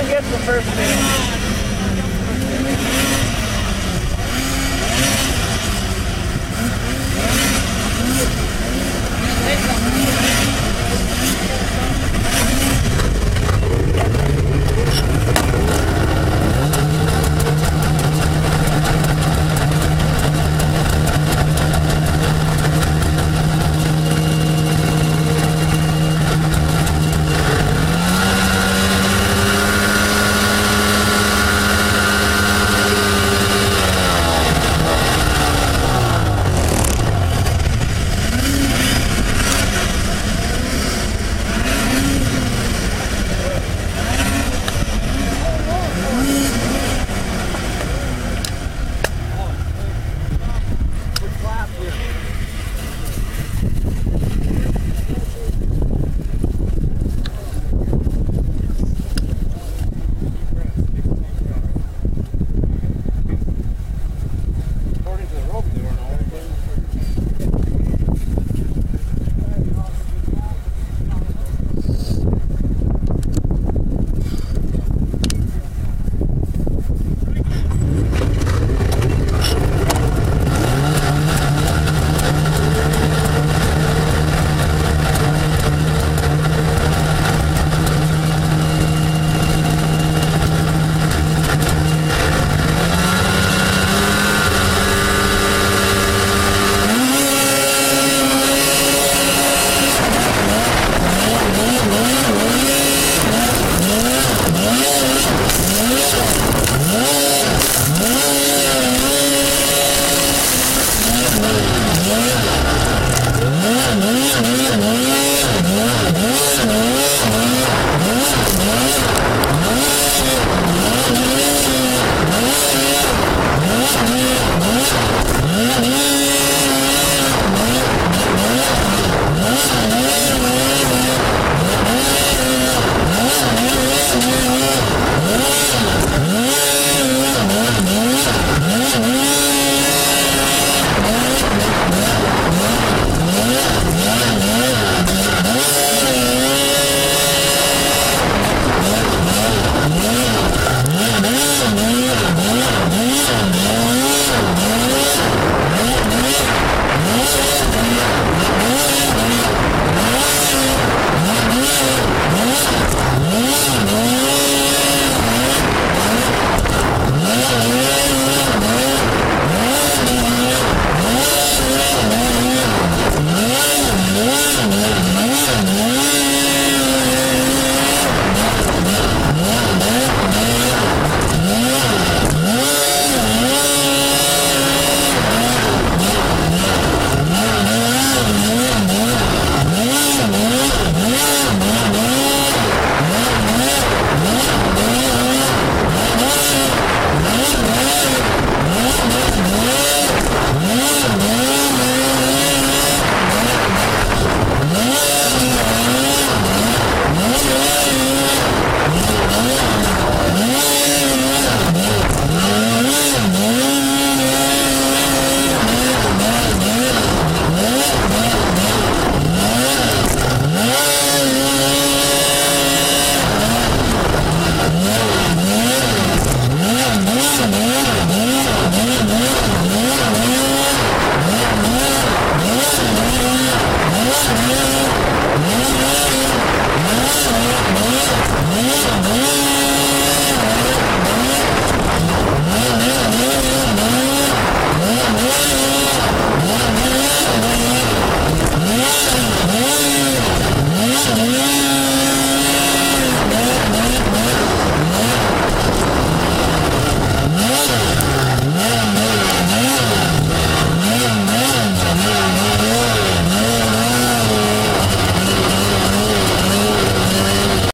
back gets the first thing.